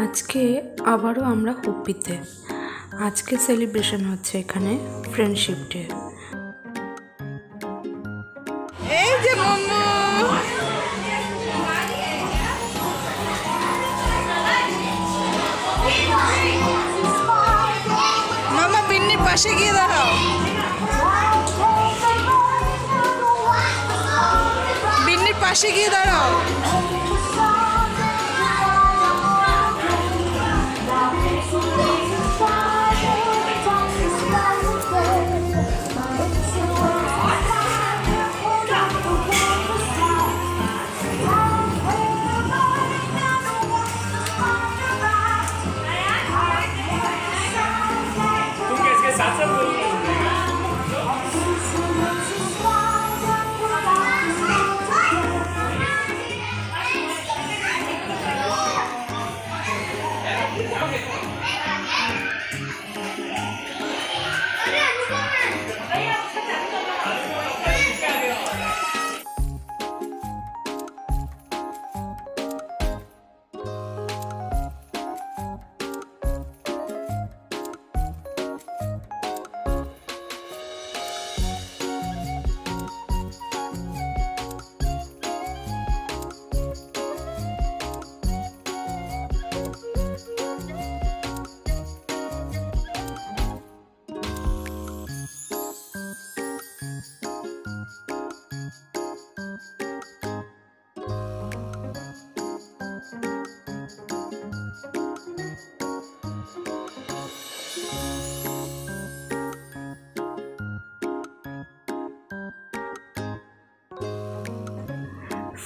আজকে আবারও আমরা হুপ্পিতে। আজকে সেলিব্রেশন হচ্ছে এখানে ফ্রেন্ডশিপ ডে মামা পাশে গিয়ে দাঁড়াও। বিন্নির পাশে গিয়ে দাঁড়াও।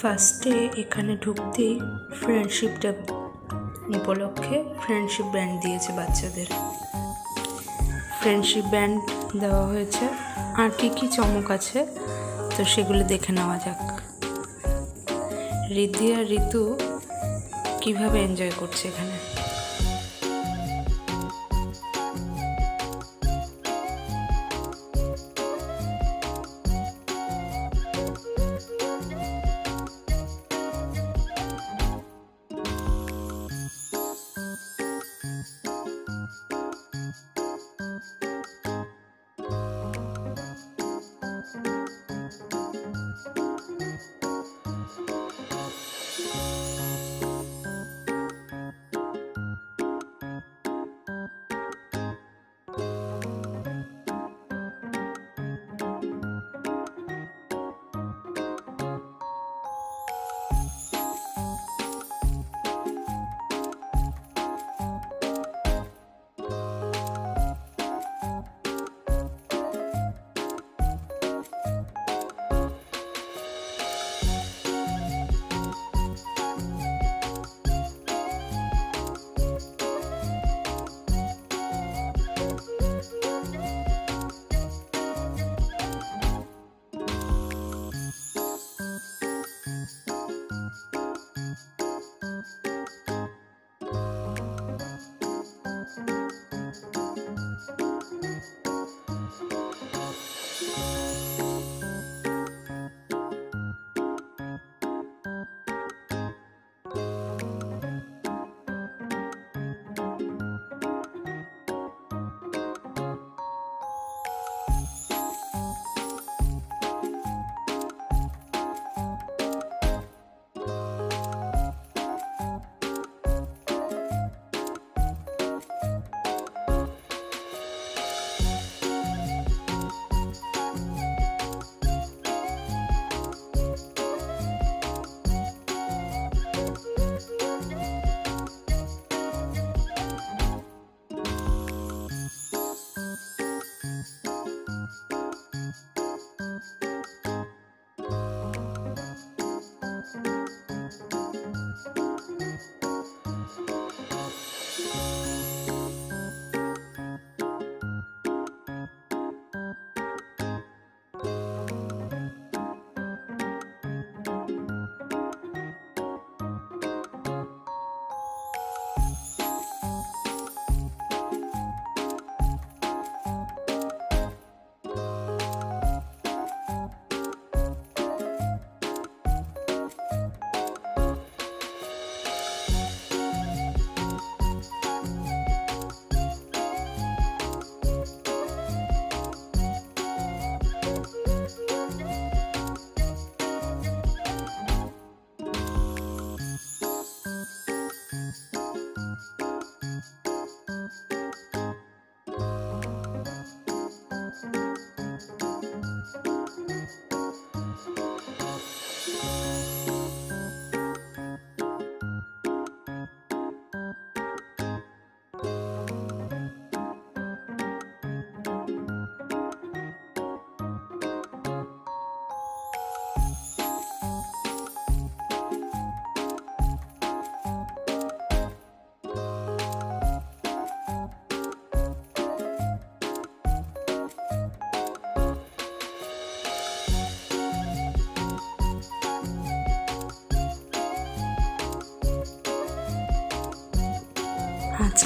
ফার্স্টে এখানে ঢুকতেই ফ্রেন্ডশিপটা উপলক্ষে ফ্রেন্ডশিপ ব্যান্ড দিয়েছে বাচ্চাদের। ফ্রেন্ডশিপ ব্যান্ড দেওয়া হয়েছে। আর কী কী চমক আছে, তো সেগুলো দেখে নেওয়া যাক। রিদ্ধি আর ঋতু কীভাবে এনজয় করছে এখানে?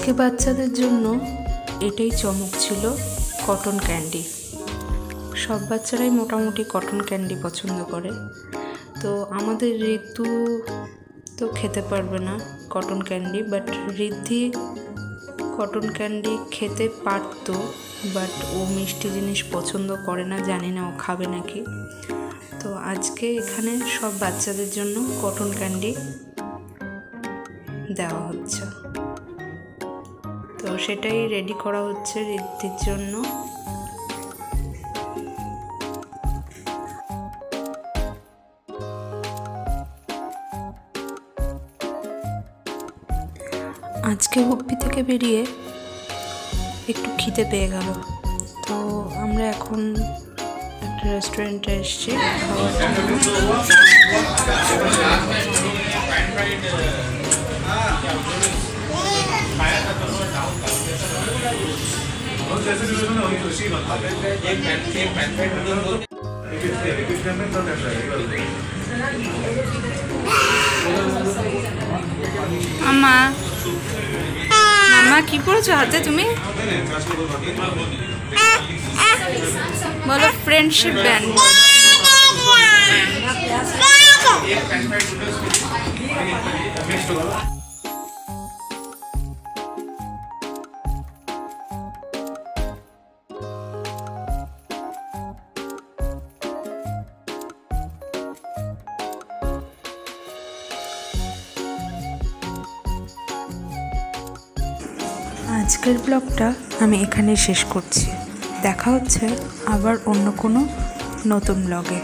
আজকে বাচ্চাদের জন্য এটাই চমক ছিল কটন ক্যান্ডি। সব বাচ্চারাই মোটামুটি কটন ক্যান্ডি পছন্দ করে। তো আমাদের ঋতু তো খেতে পারবে না cotton candy, but Riddhi cotton candy খেতে পারতো, বাট ও মিষ্টি জিনিস পছন্দ করে না, জানি না ও খাবে নাকি। তো আজকে এখানে সব বাচ্চাদের জন্য কটন ক্যান্ডি দেওয়া হচ্ছে। তো সেটাই রেডি করা হচ্ছে ঋদ্ধির জন্য। আজকে হুপ্পি থেকে বেরিয়ে একটু খিদে পেয়ে গেল। তো আমরা এখন একটা রেস্টুরেন্টে এসেছি। খাওয়ার জন্য মামা মামা কি পড়েছো হাতে তুমি? বলো ফ্রেন্ডশিপ ব্যান্ড আজকের ব্লগটা আমি এখানে শেষ করছি। দেখা হচ্ছে আবার অন্য কোনো নতুন ব্লগে।